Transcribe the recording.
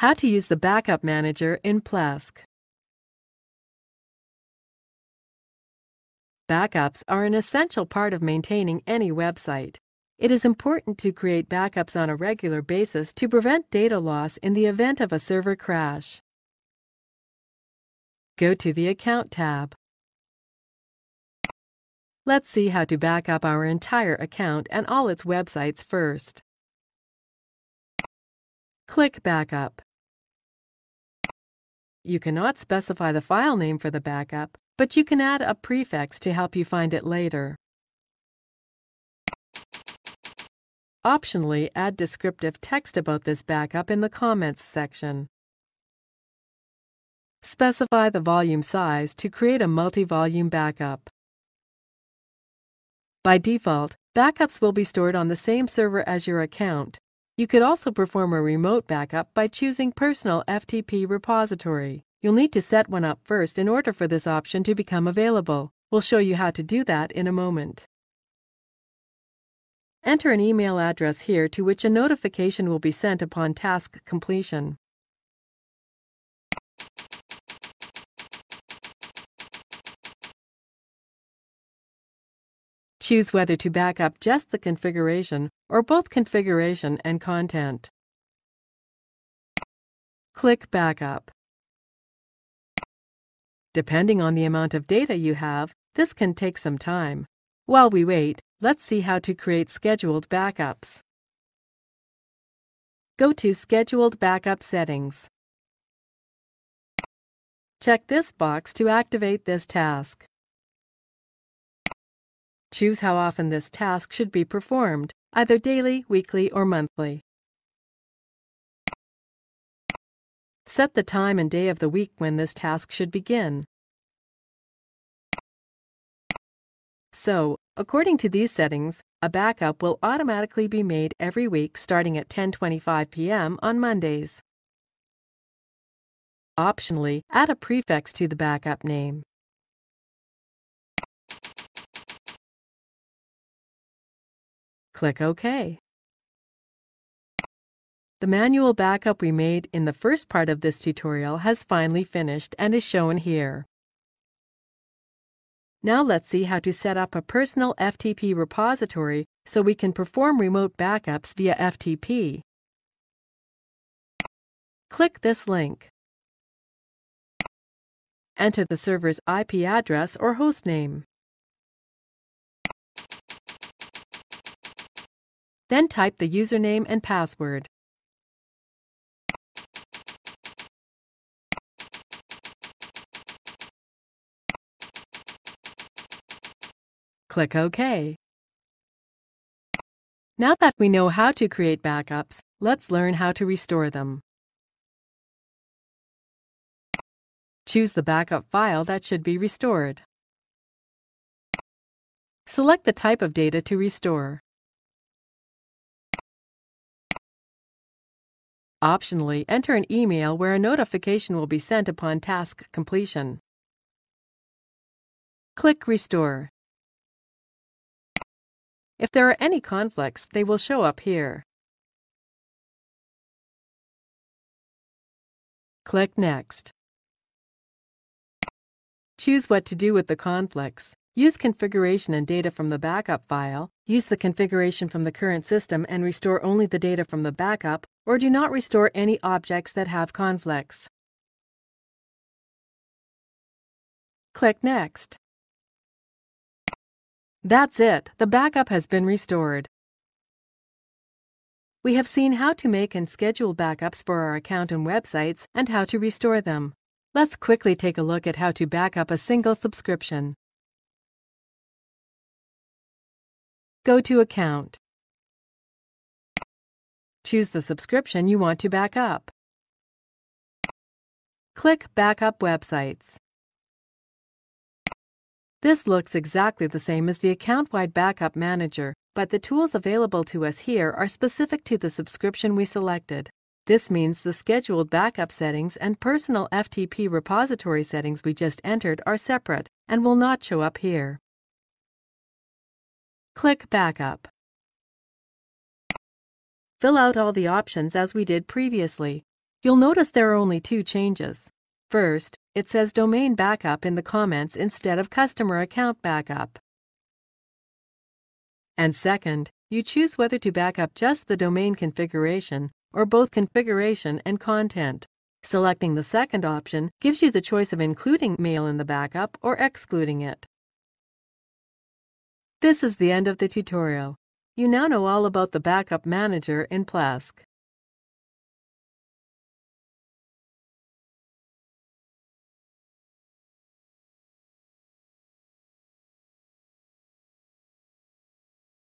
How to use the Backup Manager in Plesk. Backups are an essential part of maintaining any website. It is important to create backups on a regular basis to prevent data loss in the event of a server crash. Go to the Account tab. Let's see how to back up our entire account and all its websites first. Click Backup. You cannot specify the file name for the backup, but you can add a prefix to help you find it later. Optionally, add descriptive text about this backup in the Comments section. Specify the volume size to create a multi-volume backup. By default, backups will be stored on the same server as your account. You could also perform a remote backup by choosing Personal FTP Repository. You'll need to set one up first in order for this option to become available. We'll show you how to do that in a moment. Enter an email address here to which a notification will be sent upon task completion. Choose whether to back up just the configuration or both configuration and content. Click Backup. Depending on the amount of data you have, this can take some time. While we wait, let's see how to create scheduled backups. Go to Scheduled Backup Settings. Check this box to activate this task. Choose how often this task should be performed, either daily, weekly, or monthly. Set the time and day of the week when this task should begin. So, according to these settings, a backup will automatically be made every week starting at 10:25 p.m. on Mondays. Optionally, add a prefix to the backup name. Click OK. The manual backup we made in the first part of this tutorial has finally finished and is shown here. Now let's see how to set up a personal FTP repository so we can perform remote backups via FTP. Click this link. Enter the server's IP address or hostname. Then type the username and password. Click OK. Now that we know how to create backups, let's learn how to restore them. Choose the backup file that should be restored. Select the type of data to restore. Optionally, enter an email where a notification will be sent upon task completion. Click Restore. If there are any conflicts, they will show up here. Click Next. Choose what to do with the conflicts. Use configuration and data from the backup file, use the configuration from the current system and restore only the data from the backup, or do not restore any objects that have conflicts. Click Next. That's it, the backup has been restored. We have seen how to make and schedule backups for our account and websites and how to restore them. Let's quickly take a look at how to back up a single subscription. Go to Account. Choose the subscription you want to back up. Click Backup Websites. This looks exactly the same as the account-wide backup manager, but the tools available to us here are specific to the subscription we selected. This means the scheduled backup settings and personal FTP repository settings we just entered are separate and will not show up here. Click Backup. Fill out all the options as we did previously. You'll notice there are only two changes. First, it says Domain Backup in the comments instead of Customer Account Backup. And second, you choose whether to backup just the domain configuration or both configuration and content. Selecting the second option gives you the choice of including mail in the backup or excluding it. This is the end of the tutorial. You now know all about the Backup Manager in Plesk.